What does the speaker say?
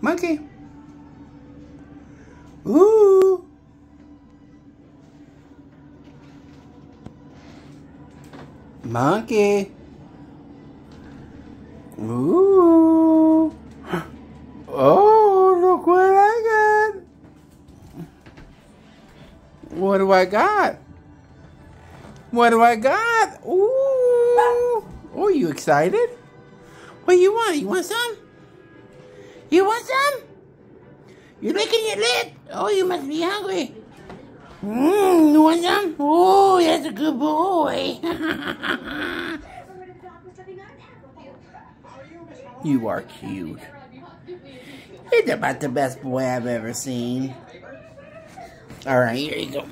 Monkey. Ooh. Monkey. Ooh. Oh, look what I got. What do I got? What do I got? Ooh. Oh, you excited? What do you want? You want some? You want some? You're licking your lip. Oh, you must be hungry. Mmm, you want some? Oh, that's a good boy. you are cute. He's about the best boy I've ever seen. All right, here you go.